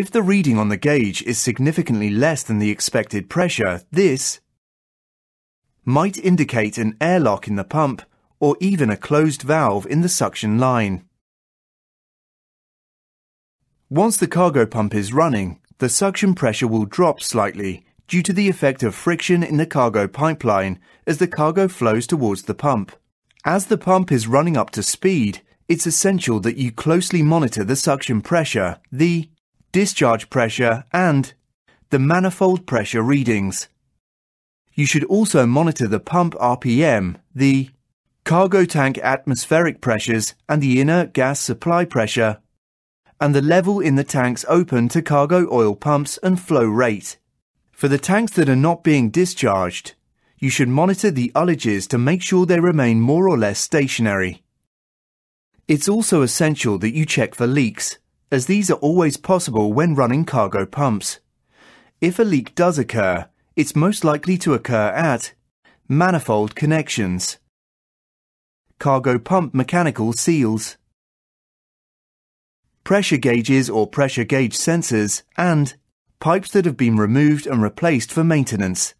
If the reading on the gauge is significantly less than the expected pressure, this might indicate an airlock in the pump or even a closed valve in the suction line. Once the cargo pump is running, the suction pressure will drop slightly due to the effect of friction in the cargo pipeline as the cargo flows towards the pump. As the pump is running up to speed, it's essential that you closely monitor the suction pressure, the discharge pressure, and the manifold pressure readings. You should also monitor the pump RPM, the cargo tank atmospheric pressures, and the inert gas supply pressure and the level in the tanks open to cargo oil pumps and flow rate. For the tanks that are not being discharged, you should monitor the ullages to make sure they remain more or less stationary. It's also essential that you check for leaks, as these are always possible when running cargo pumps. If a leak does occur, it's most likely to occur at manifold connections, cargo pump mechanical seals, pressure gauges or pressure gauge sensors, and pipes that have been removed and replaced for maintenance.